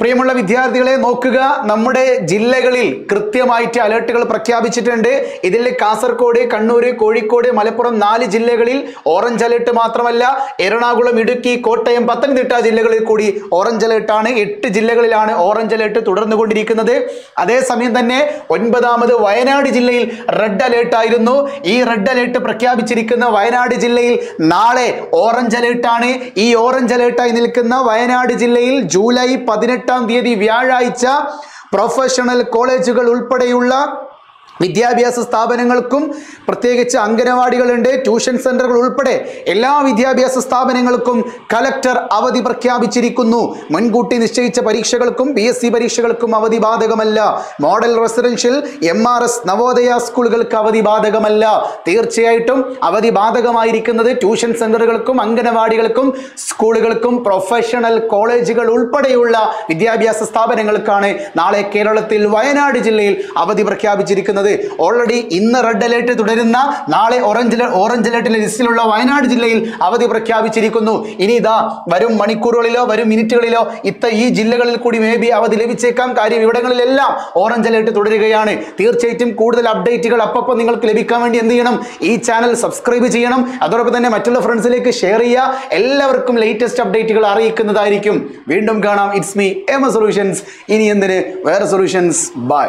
പ്രിയമുള്ള വിദ്യാർത്ഥികളെ നോക്കുക. നമ്മുടെ ജില്ലകളിൽ കൃത്യമായിട്ട് അലേർട്ടുകൾ പ്രഖ്യാപിച്ചിട്ടുണ്ട്. ഇതിൽ കാസർഗോഡ് കണ്ണൂർ കോഴിക്കോട് മലപ്പുറം നാല് ജില്ലകളിൽ ഓറഞ്ച് അലേർട്ട് മാത്രമല്ല. എറണാകുളം ഇടുക്കി കോട്ടയം പത്തനംതിട്ട ജില്ലകളിൽ കൂടി ഓറഞ്ച് അലേർട്ടാണ്. എട്ട് ജില്ലകളിലാണ് ഓറഞ്ച് അലേർട്ട് തുടർന്നുകൊണ്ടിരിക്കുന്നത്. അതേസമയം തന്നെ ഒൻപതാമത് വയനാട് ജില്ലയിൽ റെഡ് അലേർട്ട് ആയിരുന്നു. ഈ റെഡ് അലേർട്ട് പ്രഖ്യാപിച്ചിരിക്കുന്ന വയനാട് ജില്ലയിൽ നാളെ ഓറഞ്ച് അലേർട്ടാണ്. ഈ ഓറഞ്ച് അലേർട്ടായി നിൽക്കുന്ന വയനാട് ജില്ലയിൽ ജൂലൈ പതിനെട്ടാം തീയതി വ്യാഴാഴ്ച പ്രൊഫഷണൽ കോളേജുകൾ ഉൾപ്പെടെയുള്ള വിദ്യാഭ്യാസ സ്ഥാപനങ്ങൾക്കും പ്രത്യേകിച്ച് അംഗനവാടികളുണ്ട് ട്യൂഷൻ സെന്ററുകൾ ഉൾപ്പെടെ എല്ലാ വിദ്യാഭ്യാസ സ്ഥാപനങ്ങൾക്കും കലക്ടർ അവധി പ്രഖ്യാപിച്ചിരിക്കുന്നു. മുൻകൂട്ടി നിശ്ചയിച്ച പരീക്ഷകൾക്കും പി എസ് സി പരീക്ഷകൾക്കും അവധി ബാധകമല്ല. Model residential M R S Navodaya സ്കൂളുകൾക്ക് അവധി ബാധകമല്ല. തീർച്ചയായിട്ടും അവധി ബാധകമായിരിക്കുന്നത് ട്യൂഷൻ സെന്ററുകൾക്കും അംഗനവാടികൾക്കും സ്കൂളുകൾക്കും പ്രൊഫഷണൽ കോളേജുകൾ ഉൾപ്പെടെയുള്ള വിദ്യാഭ്യാസ സ്ഥാപനങ്ങൾക്കാണ് നാളെ കേരളത്തിൽ വയനാട് ജില്ലയിൽ അവധി പ്രഖ്യാപിച്ചിരിക്കുന്നത്. ഓൾറെഡി ഇന്ന് റെഡ് അലേർട്ട് തുടരുന്ന നാളെ ഓറഞ്ച് ഓറഞ്ച് അലേർട്ടിന്റെ ലിസ്റ്റിലുള്ള വയനാട് ജില്ലയിൽ അവധി പ്രഖ്യാപിച്ചിരിക്കുന്നു. ഇനി ഇതാ വരും മണിക്കൂറുകളിലോ വരും മിനിറ്റുകളിലോ ഇത്ത ഈ ജില്ലകളിൽ കൂടി മേ ബി അവധി ലഭിച്ചേക്കാം. കാര്യം ഇവിടങ്ങളിലെല്ലാം ഓറഞ്ച് അലേർട്ട് തുടരുകയാണ്. തീർച്ചയായിട്ടും കൂടുതൽ അപ്ഡേറ്റുകൾ അപ്പം നിങ്ങൾക്ക് ലഭിക്കാൻ വേണ്ടി എന്ത് ചെയ്യണം? ഈ ചാനൽ സബ്സ്ക്രൈബ് ചെയ്യണം. അതോടൊപ്പം തന്നെ മറ്റുള്ള ഫ്രണ്ട്സിലേക്ക് ഷെയർ ചെയ്യുക. എല്ലാവർക്കും ലേറ്റസ്റ്റ് അപ്ഡേറ്റുകൾ അറിയിക്കുന്നതായിരിക്കും. വീണ്ടും കാണാം. ഇറ്റ്സ് മീ എം സൊല്യൂഷൻസ് ഇനി എന്തിന്? വേറെ സൊല്യൂഷൻസ് ബൈ